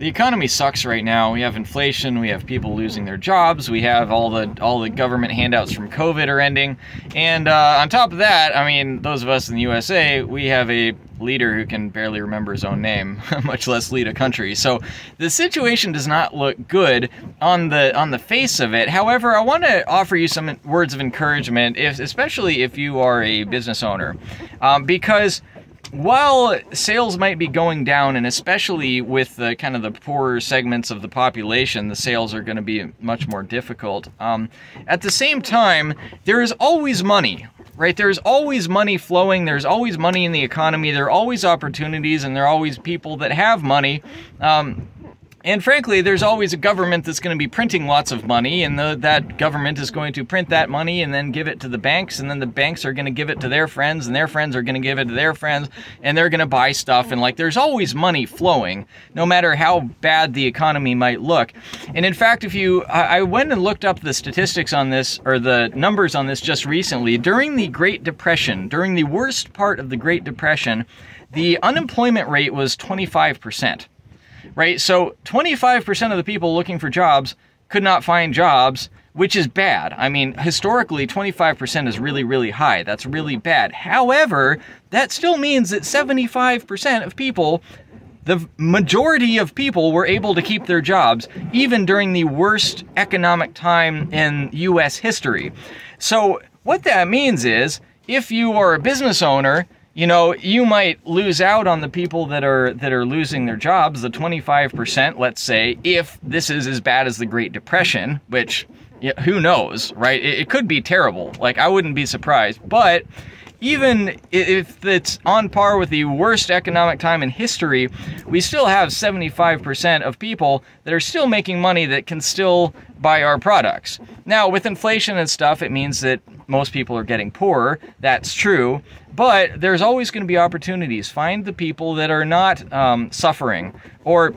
the economy sucks right now. We have inflation, we have people losing their jobs, we have all the all the government handouts from COVID are ending, and uh, on top of that, I mean, those of us in the USA, we have a leader who can barely remember his own name, much less lead a country. So the situation does not look good on the on the face of it. However, I want to offer you some words of encouragement, if, especially if you are a business owner, um, because while sales might be going down, and especially with the kind of the poorer segments of the population, the sales are going to be much more difficult. Um, at the same time, there is always money, right? There's always money flowing. There's always money in the economy. There are always opportunities, and there are always people that have money. Um, and frankly, there's always a government that's going to be printing lots of money, and the, that government is going to print that money and then give it to the banks, and then the banks are going to give it to their friends, and their friends are going to give it to their friends, and they're going to buy stuff. And like, there's always money flowing, no matter how bad the economy might look. And in fact, if you, I, I went and looked up the statistics on this, or the numbers on this just recently. During the Great Depression, during the worst part of the Great Depression, the unemployment rate was 25% right? So 25% of the people looking for jobs could not find jobs, which is bad. I mean, historically, 25% is really, really high. That's really bad. However, that still means that 75% of people, the majority of people, were able to keep their jobs, even during the worst economic time in US history. So, what that means is if you are a business owner, you know, you might lose out on the people that are that are losing their jobs, the 25%, let's say, if this is as bad as the Great Depression, which yeah, who knows, right? It, it could be terrible. Like I wouldn't be surprised, but even if it's on par with the worst economic time in history, we still have 75% of people that are still making money that can still buy our products. Now, with inflation and stuff, it means that most people are getting poorer. That's true. But there's always going to be opportunities. Find the people that are not um, suffering or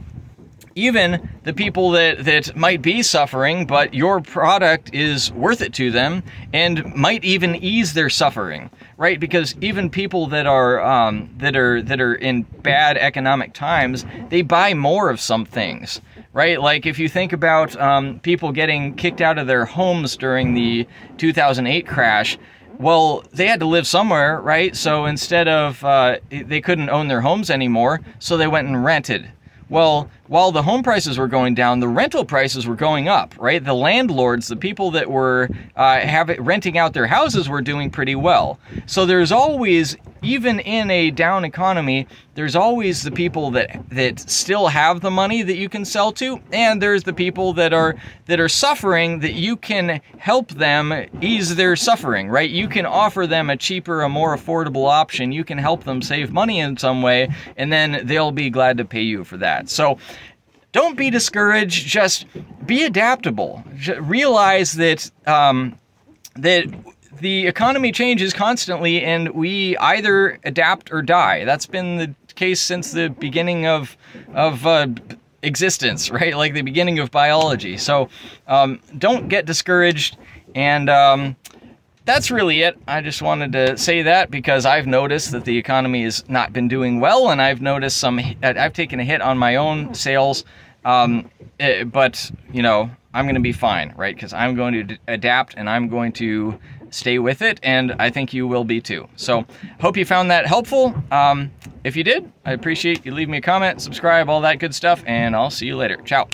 even the people that, that might be suffering, but your product is worth it to them and might even ease their suffering, right? Because even people that are um, that are that are in bad economic times, they buy more of some things, right? Like if you think about um, people getting kicked out of their homes during the 2008 crash, well, they had to live somewhere, right? So instead of, uh, they couldn't own their homes anymore, so they went and rented. Well, while the home prices were going down, the rental prices were going up, right? The landlords, the people that were uh, have it, renting out their houses, were doing pretty well. So there's always, even in a down economy, there's always the people that that still have the money that you can sell to, and there's the people that are that are suffering that you can help them ease their suffering, right? You can offer them a cheaper, a more affordable option. You can help them save money in some way, and then they'll be glad to pay you for that. So don't be discouraged. Just be adaptable. realize that um, that the economy changes constantly, and we either adapt or die. That's been the case since the beginning of of uh, existence, right? Like the beginning of biology. So um, don't get discouraged, and um, that's really it. I just wanted to say that because I've noticed that the economy has not been doing well, and I've noticed some. I've taken a hit on my own sales um, it, eh, but, you know, I'm going to be fine, right? Because I'm going to adapt and I'm going to stay with it, and I think you will be too. So, hope you found that helpful. Um, if you did, I appreciate you leave me a comment, subscribe, all that good stuff, and I'll see you later. Ciao.